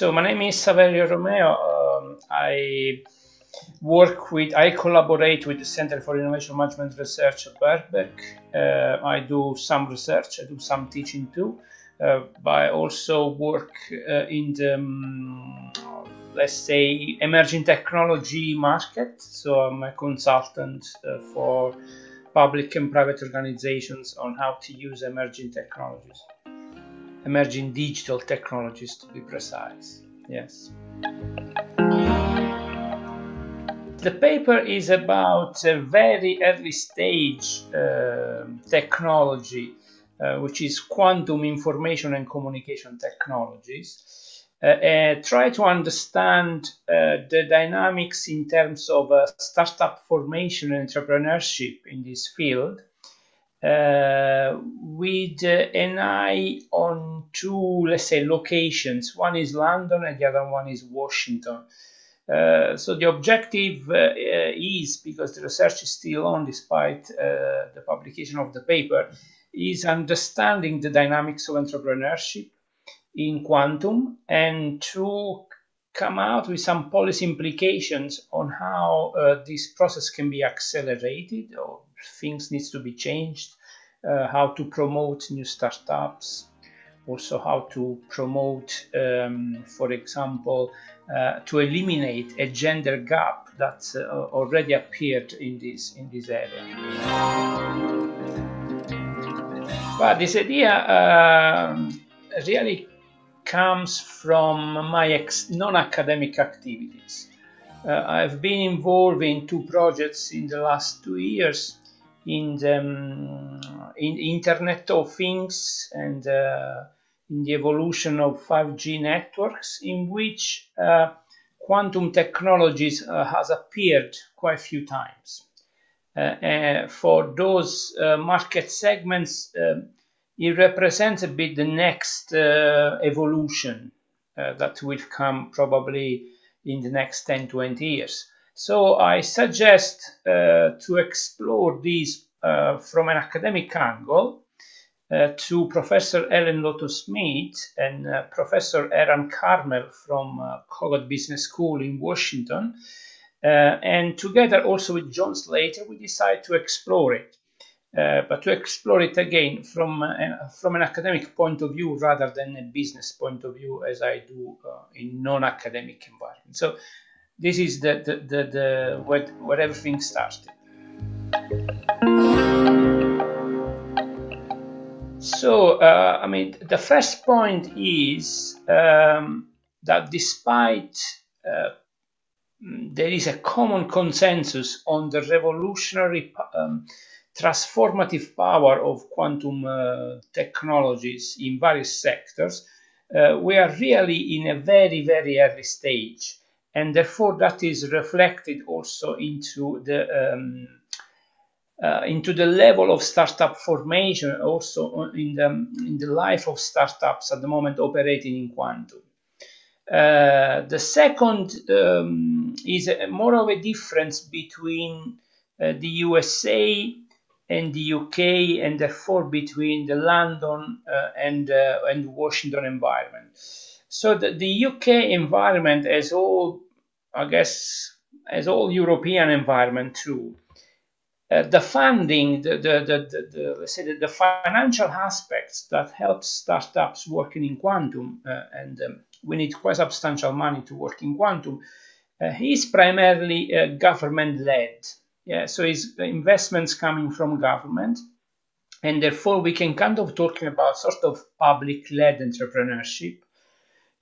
so my name is Saverio Romeo. Um, I work with, I collaborate with the Center for Innovation Management Research at Birkbeck. Uh, I do some research, I do some teaching too, uh, but I also work uh, in the, um, let's say, emerging technology market. So I'm a consultant uh, for public and private organizations on how to use emerging technologies emerging digital technologies to be precise. Yes. The paper is about a very early stage uh, technology, uh, which is quantum information and communication technologies. Uh, uh try to understand uh, the dynamics in terms of uh, startup formation and entrepreneurship in this field with an eye on two, let's say, locations. One is London and the other one is Washington. Uh, so the objective uh, is, because the research is still on despite uh, the publication of the paper, is understanding the dynamics of entrepreneurship in quantum and to come out with some policy implications on how uh, this process can be accelerated or things needs to be changed, uh, how to promote new startups, also how to promote, um, for example, uh, to eliminate a gender gap that's uh, already appeared in this in this area. But this idea uh, really comes from my non-academic activities. Uh, I've been involved in two projects in the last two years in the um, in Internet of Things and uh, in the evolution of 5G networks, in which uh, quantum technologies uh, has appeared quite a few times. Uh, uh, for those uh, market segments, um, it represents a bit the next evolution that will come probably in the next 10 20 years. So I suggest uh, to explore these uh, from an academic angle uh, to Professor Helen Lawton Smith and uh, Professor Erran Carmel from uh, Kogod Business School in Washington. Uh, and together also with John Slater, we decide to explore it. Uh, but to explore it again from, from an academic point of view rather than a business point of view as I do in non-academic environment. So this is the, the, the, the where, where everything started. So, uh, I mean, the first point is um, that despite uh, there is a common consensus on the revolutionary um, transformative power of quantum uh, technologies in various sectors, uh, we are really in a very, very early stage and therefore that is reflected also into the um, uh, into the level of startup formation also in the in the life of startups at the moment operating in quantum. Uh, the second um, is a, more of a difference between uh, the USA and the UK, and therefore between the London uh, and uh, and Washington environment. So the, the UK environment as all, I guess, as all European environment too, uh, the funding, the, the, the, the, let's say the, financial aspects that help startups working in quantum, uh, and um, we need quite substantial money to work in quantum, uh, is primarily uh, government led. Yeah, so it's investments coming from government, and therefore we can kind of talking about sort of public led entrepreneurship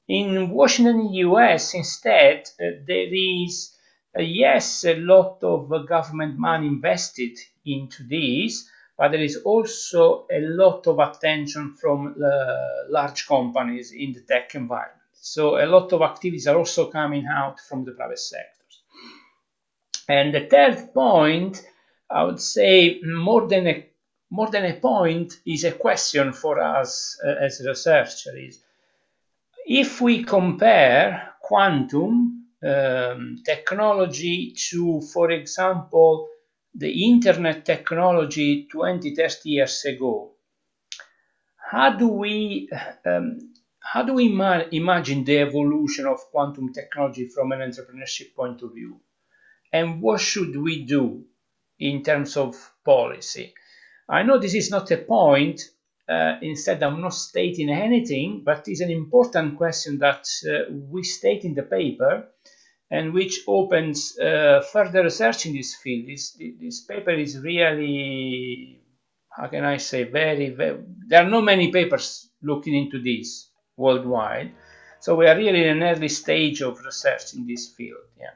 in Washington, US, instead, uh, there is, uh, yes, a lot of uh, government money invested into this, but there is also a lot of attention from large companies in the tech environment. So a lot of activities are also coming out from the private sectors. And the third point, I would say more than a more than a point is a question for us uh, as researchers if we compare quantum um, technology to, for example, the internet technology 20, 30 years ago, how do we um, how do we ima imagine the evolution of quantum technology from an entrepreneurship point of view? And what should we do in terms of policy? I know this is not a point, uh, instead, I'm not stating anything, but it's an important question that uh, we state in the paper and which opens uh, further research in this field. This, this paper is really, how can I say, very, very, there are not many papers looking into this worldwide. So we are really in an early stage of research in this field. Yeah.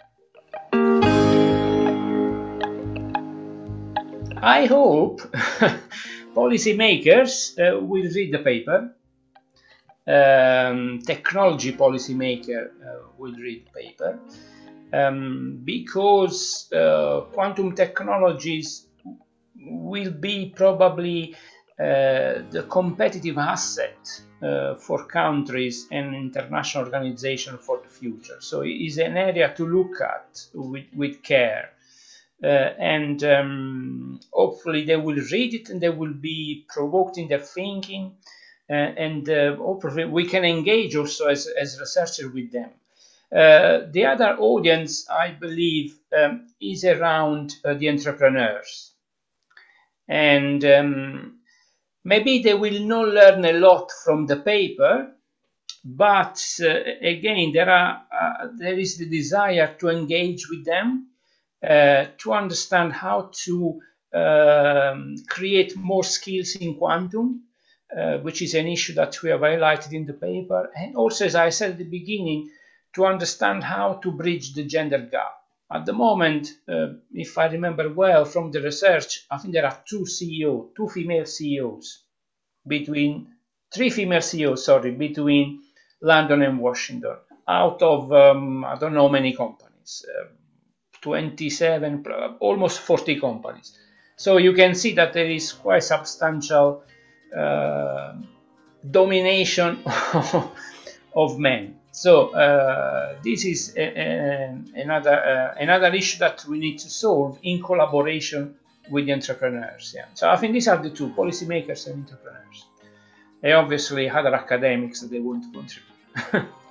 I hope policymakers uh, will read the paper. Um, technology policymaker uh, will read the paper um, because uh, quantum technologies will be probably uh, the competitive asset uh, for countries and international organizations for the future. So it is an area to look at with, with care. Uh, and um, hopefully they will read it and they will be provoked in their thinking uh, and uh, hopefully we can engage also as, as researchers with them. Uh, the other audience, I believe, um, is around uh, the entrepreneurs. And um, maybe they will not learn a lot from the paper, but uh, again, there, are, there is the desire to engage with them uh, to understand how to um, create more skills in quantum, uh, which is an issue that we have highlighted in the paper. And also, as I said at the beginning, to understand how to bridge the gender gap. At the moment, uh, if I remember well from the research, I think there are two CEOs, two female CEOs, between three female CEOs, sorry, between London and Washington, out of um, I don't know many companies. Um, 27, almost 40 companies. So you can see that there is quite substantial uh, domination of men. So uh, this is a, a, another uh, another issue that we need to solve in collaboration with the entrepreneurs. Yeah. So I think these are the two: policymakers and entrepreneurs. And obviously other academics that they want to contribute.